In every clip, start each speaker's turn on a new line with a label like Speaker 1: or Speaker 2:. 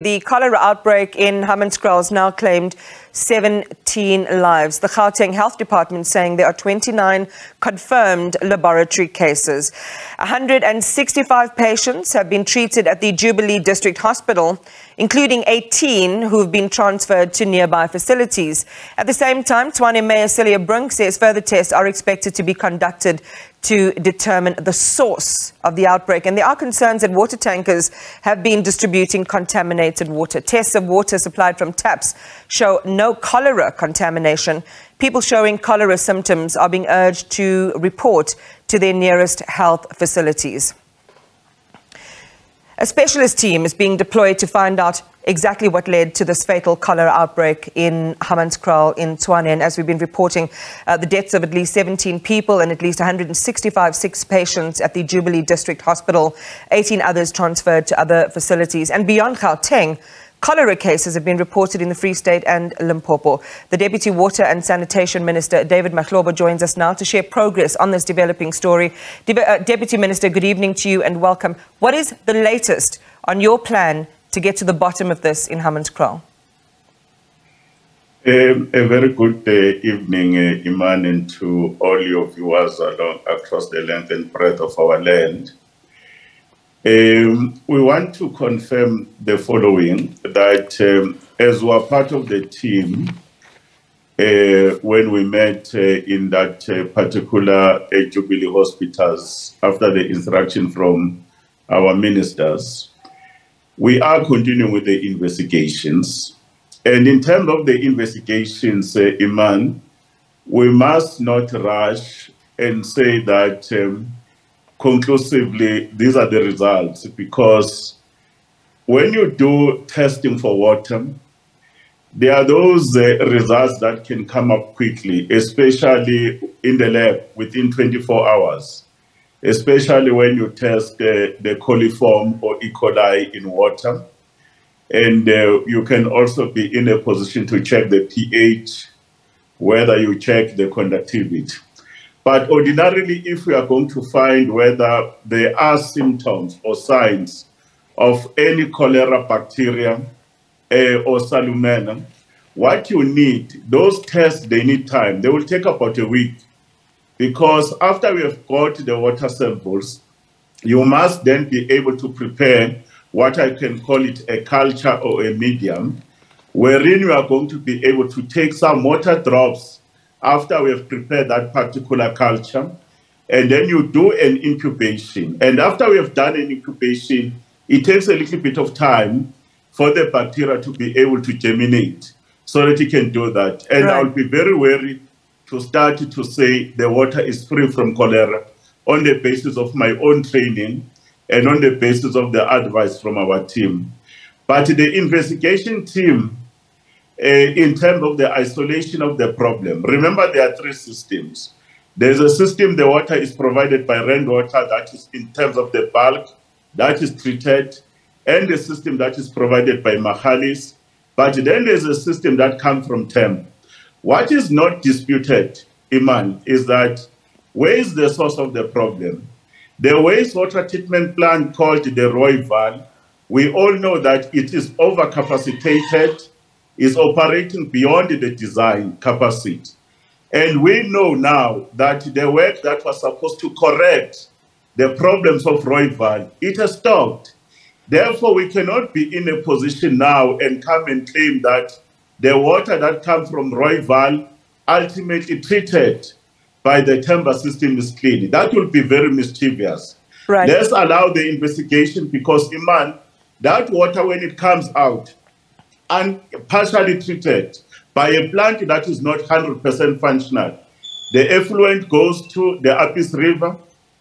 Speaker 1: The cholera outbreak in Hammanskraal now claimed 17 lives. The Gauteng Health Department saying there are 29 confirmed laboratory cases. 165 patients have been treated at the Jubilee District Hospital, including 18 who have been transferred to nearby facilities. At the same time, Tshwane Mayor Cilliers Brink says further tests are expected to be conducted to determine the source of the outbreak. And there are concerns that water tankers have been distributing contaminated water. Tests of water supplied from taps show no cholera contamination. People showing cholera symptoms are being urged to report to their nearest health facilities. Specialist team is being deployed to find out exactly what led to this fatal cholera outbreak in Hammanskraal in Tshwane. And as we've been reporting, uh, the deaths of at least 17 people and at least 165 six patients at the Jubilee District Hospital, 18 others transferred to other facilities. And beyond Gauteng, Cholera cases have been reported in the Free State and Limpopo. The Deputy Water and Sanitation Minister, David Mahlobo, joins us now to share progress on this developing story. De uh, Deputy Minister, good evening to you and welcome. What is the latest on your plan to get to the bottom of this in Hammanskraal?
Speaker 2: Um, a very good uh, evening, uh, Iman, and to all your viewers along across the length and breadth of our land. Um, we want to confirm the following that um, as we are part of the team, uh, when we met uh, in that uh, particular uh, Jubilee hospitals after the instruction from our ministers, we are continuing with the investigations. And in terms of the investigations, uh, Iman, we must not rush and say that um, conclusively these are the results because when you do testing for water, there are those uh, results that can come up quickly, especially in the lab within 24 hours especially when you test the, the coliform or E. coli in water. And uh, you can also be in a position to check the pH, whether you check the conductivity. But ordinarily, if we are going to find whether there are symptoms or signs of any cholera bacteria uh, or salmonella, what you need, those tests, they need time. They will take about a week because after we have got the water samples, you must then be able to prepare what I can call it a culture or a medium, wherein you are going to be able to take some water drops after we have prepared that particular culture, and then you do an incubation. And after we have done an incubation, it takes a little bit of time for the bacteria to be able to germinate so that you can do that. And right. I'll be very wary to start to say the water is free from cholera on the basis of my own training and on the basis of the advice from our team. But the investigation team, Uh, in terms of the isolation of the problem, remember there are three systems. There's a system, the water is provided by Rand Water, that is in terms of the bulk, that is treated, and the system that is provided by Magalies. But then there's a system that comes from TEM. What is not disputed, Iman, is that where is the source of the problem? The wastewater treatment plant called the Rooiwal, we all know that it is overcapacitated, is operating beyond the design capacity. And we know now that the work that was supposed to correct the problems of Rooiwal, it has stopped. Therefore, we cannot be in a position now and come and claim that the water that comes from Rooiwal, ultimately treated by the Temba system is clean. That will be very mischievous. Right. Let's allow the investigation because, Iman, that water, when it comes out and partially treated by a plant that is not 100% functional, the effluent goes to the Apies River.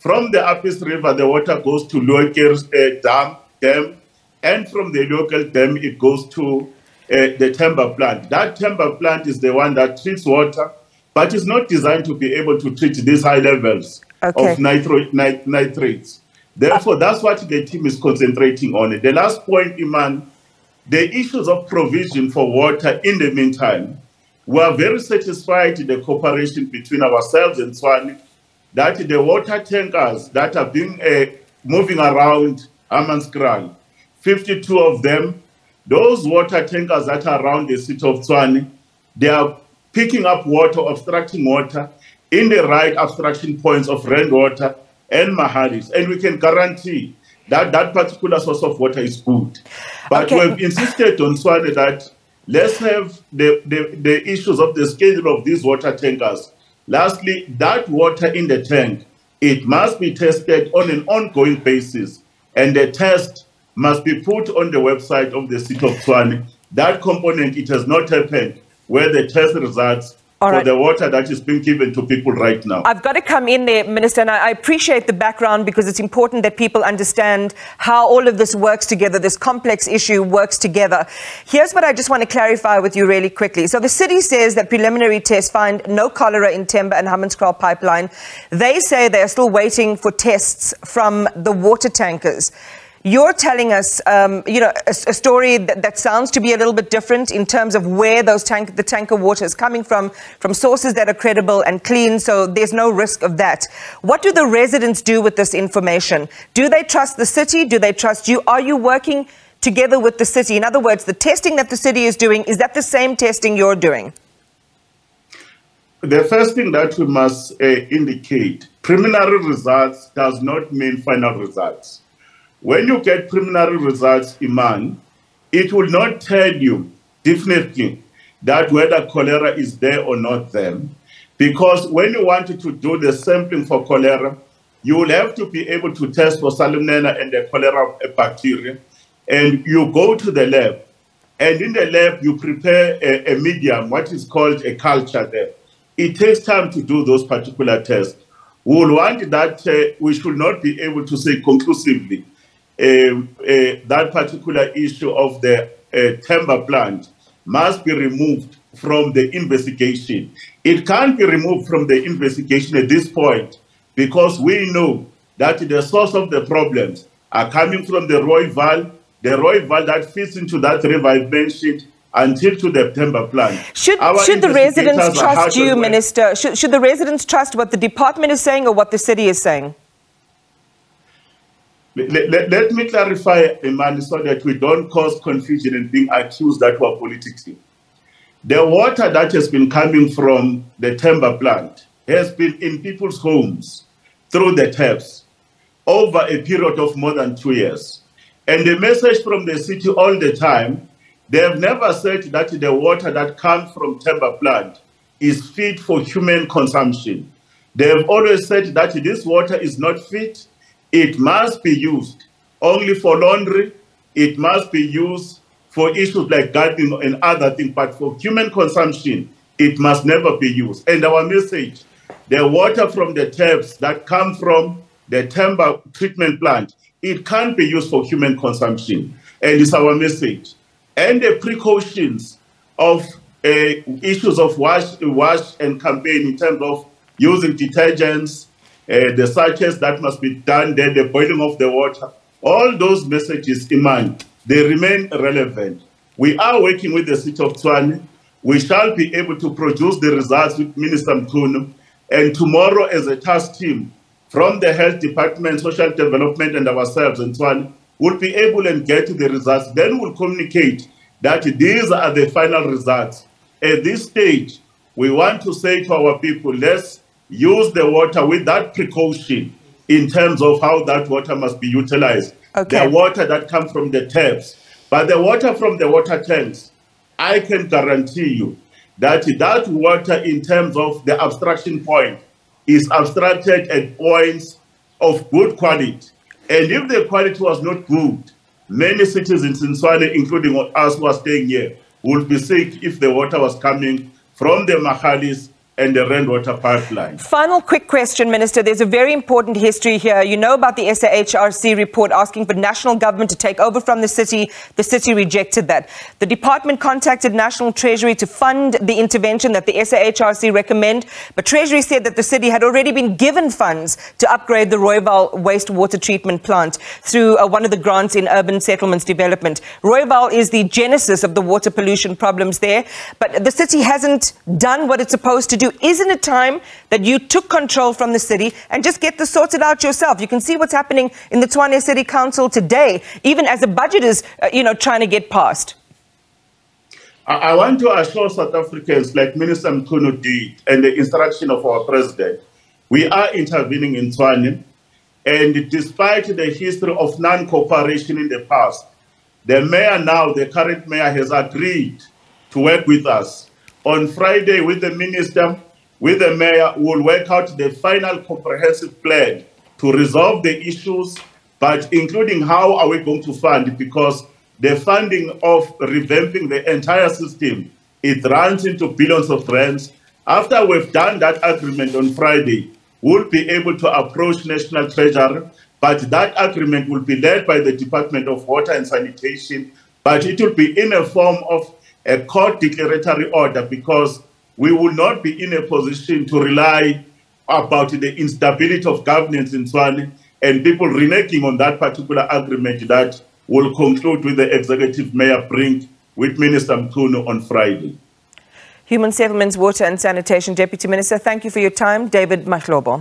Speaker 2: From the Apies River, the water goes to Leeuwker's uh, dam, dam, and from the local dam, it goes to uh, the Temba plant. That Temba plant is the one that treats water, but is not designed to be able to treat these high levels okay. of nitro, nit nitrates. Therefore, that's what the team is concentrating on. The last point, Iman, the issues of provision for water in the meantime, we are very satisfied in the cooperation between ourselves and Tshwane that the water tankers that have been uh, moving around Hammanskraal, 52 of them those water tankers that are around the city of Tshwane, they are picking up water, obstructing water in the right obstruction points of Rand Water and Magalies. And we can guarantee that that particular source of water is good. But okay. we've insisted on Tshwane that let's have the, the, the issues of the schedule of these water tankers. Lastly, that water in the tank, it must be tested on an ongoing basis. And the test must be put on the website of the city of Tshwane. That component, it has not happened where the test results all for the water that is being given to people right now.
Speaker 1: I've got to come in there, Minister, and I appreciate the background because it's important that people understand how all of this works together, this complex issue works together. Here's what I just want to clarify with you really quickly. So the city says that preliminary tests find no cholera in Temba and Hammanskraal pipeline. They say they're still waiting for tests from the water tankers. You're telling us, um, you know, a, a story that, that, sounds to be a little bit different in terms of where those tank, the tanker water is coming from, from sources that are credible and clean, so there's no risk of that. What do the residents do with this information? Do they trust the city? Do they trust you? Are you working together with the city? In other words, the testing that the city is doing, is that the same testing you're doing?
Speaker 2: The first thing that we must uh, indicate, preliminary results does not mean final results. When you get preliminary results, Iman, it will not tell you definitely that whether cholera is there or not there. Because when you wanted to do the sampling for cholera, you will have to be able to test for salmonella and the cholera bacteria. And you go to the lab, and in the lab, you prepare a, a medium, what is called a culture there. It takes time to do those particular tests. We will want that uh, we should not be able to say conclusively that particular issue of the uh, Temba plant must be removed from the investigation. It can't be removed from the investigation at this point because we know that the source of the problems are coming from the Rooiwal, the Rooiwal that fits into that river I mentioned, until to the Temba plant.
Speaker 1: Should, should the residents trust you, Minister? Should, should the residents trust what the department is saying or what the city is saying?
Speaker 2: Let, let, let, me clarify, Imani, so that we don't cause confusion and being accused that we're politicking. The water that has been coming from the Temba plant has been in people's homes through the taps over a period of more than two years. And the message from the city all the time, they have never said that the water that comes from Temba plant is fit for human consumption. They have always said that this water is not fit it must be used only for laundry. It must be used for issues like gardening and other things. But for human consumption, it must never be used. And our message, the water from the taps that come from the Temba treatment plant, it can't be used for human consumption. And it's our message. And the precautions of uh, issues of wash, wash and campaign in terms of using detergents, Eh, the searches that must be done, then the boiling of the water. All those messages, Iman, they remain relevant. We are working with the city of Tshwane. We shall be able to produce the results with Minister Mchunu. And tomorrow, as a task team from the health department, social development, and ourselves and Tshwane, will be able and get the results. Then we'll communicate that these are the final results. At this stage, we want to say to our people, let's use the water with that precaution in terms of how that water must be utilized. Okay. The water that comes from the taps. But the water from the water tanks, I can guarantee you that that water in terms of the abstraction point is abstracted at points of good quality. And if the quality was not good, many citizens in Tshwane, including us who are staying here, would be sick if the water was coming from the Magalies and the Rand Water Pipeline.
Speaker 1: Final quick question, Minister. There's a very important history here. You know about the SAHRC report asking for national government to take over from the city. The city rejected that. The department contacted National Treasury to fund the intervention that the SAHRC recommend, but Treasury said that the city had already been given funds to upgrade the Rooiwal wastewater treatment plant through uh, one of the grants in urban settlements development. Rooiwal is the genesis of the water pollution problems there, but the city hasn't done what it's supposed to do isn't it time that you took control from the city and just get this sorted out yourself? You can see what's happening in the Tshwane City Council today, even as the budget is, uh, you know, trying to get passed.
Speaker 2: I want to assure South Africans, like Minister Mchunu did, and the instruction of our president, we are intervening in Tshwane. And despite the history of non-cooperation in the past, the mayor now, the current mayor, has agreed to work with us. On Friday, with the minister, with the mayor, we'll work out the final comprehensive plan to resolve the issues, but including how are we going to fund, because the funding of revamping the entire system, it runs into billions of rands. After we've done that agreement on Friday, we'll be able to approach National Treasury, but that agreement will be led by the Department of Water and Sanitation, but it will be in a form of a court declaratory order because we will not be in a position to rely about the instability of governance in Tshwane and people reneging on that particular agreement that will conclude with the executive mayor Brink with Minister Mchunu on Friday.
Speaker 1: Human Settlements, Water and Sanitation Deputy Minister, thank you for your time. David Mahlobo.